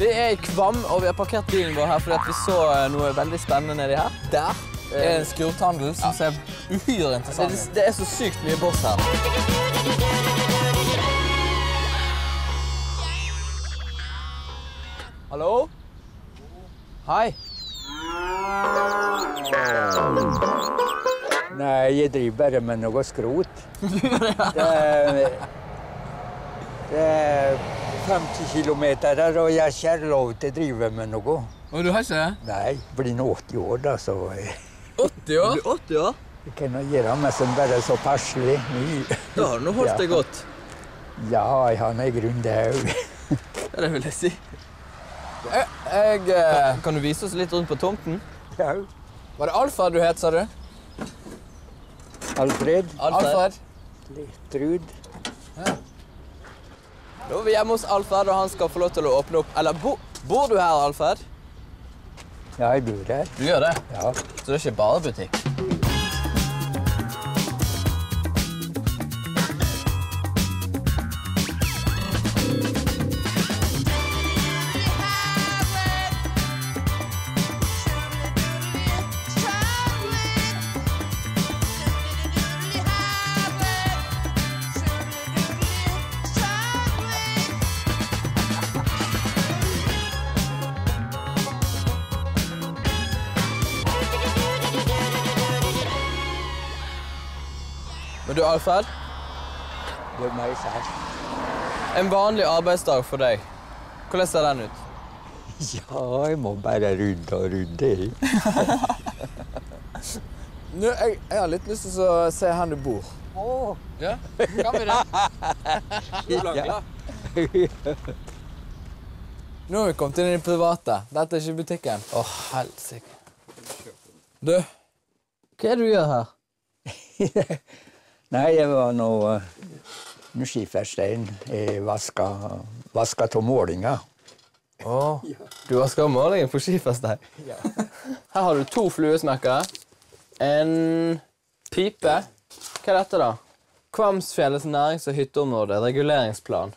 Vi er i Kvam, og vi har parkert bilen vår her fordi at vi så eh, noe veldig spennende nedi her. Der er en skrothandel som ser uhyre interessant ut. Det, det er så sykt mye boss her. Hallo? Hei. Nei, jeg driver bare med noe skrot. Det er, det er 50 km der, og jeg har ikke lov til å drive med noe. Og du har ikke det? Nei, blir nå 80 år, da, så 80 år? 80 år? kan jeg gjøre meg som bare så passelig. Da har du nå holdt deg godt. Ja, jeg har en grunn, det òg. Ja, det vil jeg si. Jeg, jeg, eh, kan du vise oss litt rundt på tomten? Ja. Var det Alfred du het, sa du? Alfred, Alfred. Trud. Nå er vi hjemme hos Alfred, og han skal få lov til å åpne opp. Eller bo, bor du her, Alfred? Ja, jeg bor her. Du gjør det? Ja. Så det er ikke bare butikk? Men du, Alfred. Det er meg selv. En vanlig arbeidsdag for deg. Hvordan ser den ut? Ja, jeg må bare runde og jeg. Nå, jeg, jeg har litt lyst til å se hvor du bor. Ja, kan vi det? Ja. Nå har vi kommet inn i det private. Dette er ikke butikken. Å, helsike. Du, hva er det du gjør her? Nei, jeg var nå uh, skiferstein. Jeg vaska, vaska av målinger. Å, du vaska målingen på skiferstein. Her har du to fluesmekker, en pipe. Hva er dette, da? Kvamsfjellets nærings- og hytteområde. Reguleringsplan.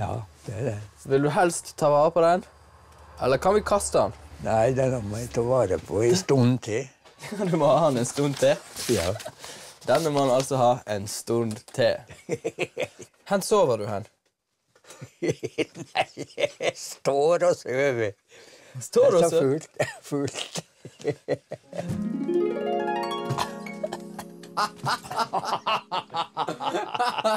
Ja, det er det. Vil du helst ta vare på den? Eller kan vi kaste den? Nei, den må jeg ta vare på en stund til. Du må ha den en stund til. Ja. Denne må han altså ha en stund til. Hvor sover du hen? Nei, jeg står og sover. Står du Det og er så sover? fullt. fullt.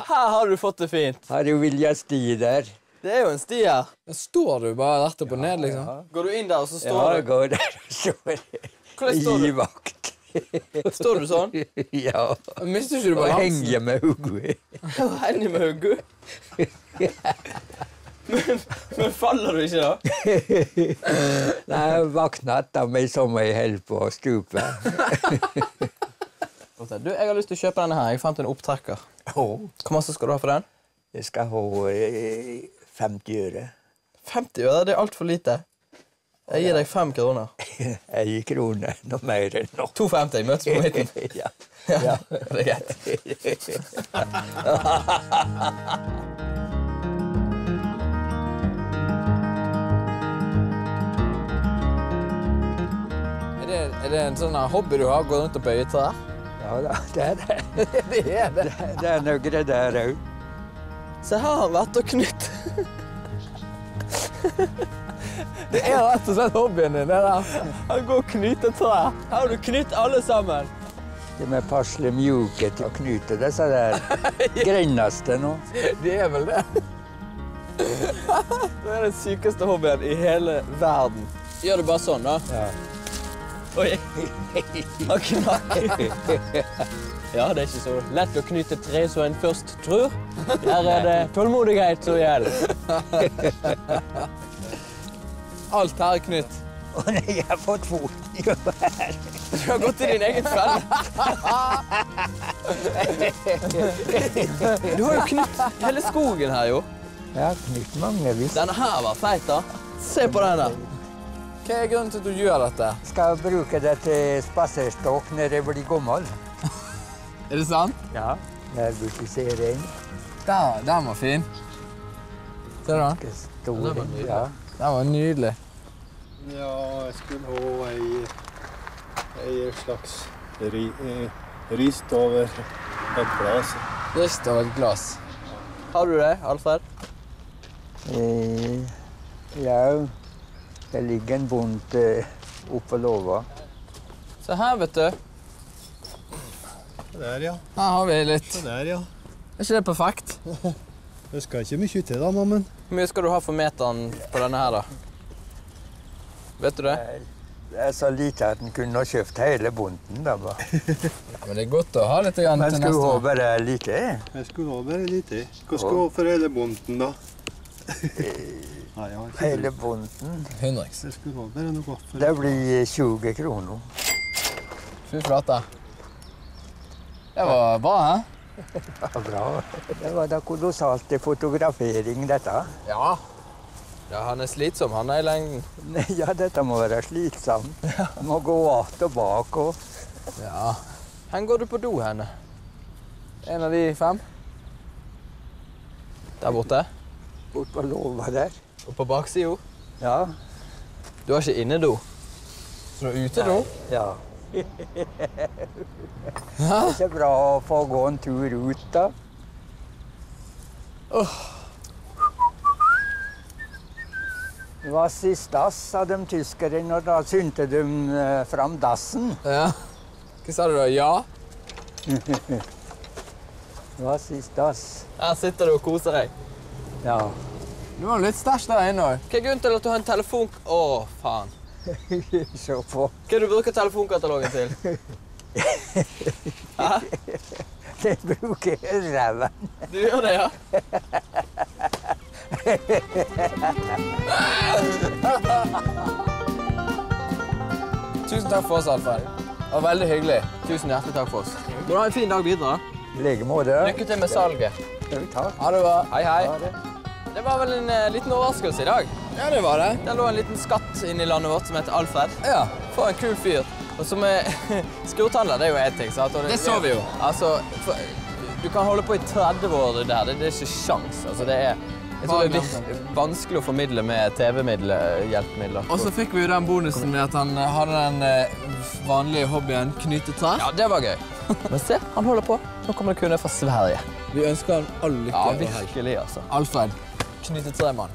Her har du fått det fint. Har du vilja sti der? Det er jo en sti her. Står du bare rett opp og ned, liksom? Går du inn der, og så Ja, du. jeg går der og sover. Hvordan står du? Gi vakt. Står du sånn? Ja. Mister ikke du Og balansen? henger med hodet. Henger med hodet? Men, men faller du ikke, da? Nei, jeg våkna etter meg som jeg holdt på å stupe. Du, jeg har lyst til å kjøpe denne her. Jeg fant en opptrekker. Hvor masse skal du ha for den? Jeg skal ha eh, 50 øre. 50 øre? Det er altfor lite. Jeg gir deg fem kroner. En krone, noe mer enn nok. 2,50. Møtes på midten. Ja. Ja, det er greit. Er det, er det en sånn hobby du har? Gå rundt og bøye trær? Ja da, det er det. det er det. Det er noe der òg. Se her har han vært og knytt. Det er rett og slett hobbyen din. det der. Han går og knyter trær. Her har du knytt alle sammen. De er passelig mjuke til å knyte disse der greineste nå. De er vel det. Det er den sykeste hobbyen i hele verden. Gjør du bare sånn, da? Ja. Oi. Han knakk. Ja, det er ikke så lett å knyte tre som en først tror. Her er det tålmodighet som gjelder. Alt her er knytt. nei, jeg har fått fot jo her. Du har gått i din egen felle. Du har jo knytt hele skogen her, jo. Jeg har knytt mange visst. Denne her var feit, da. Se på den der. Hva er grunnen til at du gjør dette? Skal jeg bruke det til spaserstokk når jeg blir gammel. Er det sant? Ja. Jeg bruker du se den. Der, den var fin. Ser du den? Stor. var. Ja. Den var nydelig. Ja, jeg skulle ha ei, ei slags ri, eh, rist over et glass. Rist over et glass. Har du det, Alfred? Eh, ja, det ligger en bunt eh, oppå låva. Se her, vet du. Der, ja. Her har vi litt. Der, ja. Er ikke det perfekt? Det skal ikke mye til, da, mammen. Hvor mye skal du ha for meteren på denne her, da? Vet du det? Det er så lite at en kunne ha kjøpt hele bunten. da bare. Men det er godt å ha litt grann Men jeg skulle håpe ha er lite? Jeg skulle ha bare er lite. Hva skal du ha for hele bunten, da? Nei, ikke Hele bunten. Hundrings. Jeg skulle ha bare noe for Det blir 20 kroner. Fy flate. Det var bra, hæ? Ja, bra. Det var da kolossalt til fotografering, dette. Ja. Ja, han er slitsom, han er i lengden. Nei, Ja, dette må være slitsomt. Må gå att og bak og Ja. Hvor går du på do henne? En av de fem? Der borte? bort på låva der. Og på baksida? Ja. Du har ikke innedo? Så du har utedo? ja. Det er ikke bra å få gå en tur ut, da. Det var sist dass, sa de tyskerne, og da synte de eh, fram dassen. Ja. Hva sa du da? Ja? Det var sist dass. Her sitter du og koser deg. Ja. Du har litt stæsj der inne òg. Hva er grunnen til at du har en telefon... Å, faen. Se på. Hva du bruker du telefonkatalogen til? Hæ? Det bruker jeg ræven. Du gjør det, ja? Tusen takk for oss, Alfred. Det var veldig hyggelig. Tusen hjertelig takk for oss. Må du ha en fin dag videre. Like måte. Lykke til med salget. Takk. Ha det bra. Hei, hei. Det. Det var vel en eh, liten overraskelse i dag. Ja, det var det. Der lå en liten skatt inne i landet vårt som heter Alfred. Ja. For en kul fyr. Og som er Skrothandler, det er jo én ting. sant? Det, Det så vi jo. Altså, for, du kan holde på i 30 år der. Det, det er ikke sjans. Altså, det er jeg tror det er vanskelig å formidle med TV-hjelpemidler. Og så fikk vi jo den bonusen med at han eh, hadde den eh, vanlige hobbyen knyte trær. Ja, det var gøy. Men se, han holder på. Nå kommer det kunder fra Sverige. Vi ønsker han all lykke Ja, virkelig, altså. Alfred, knyte tremann.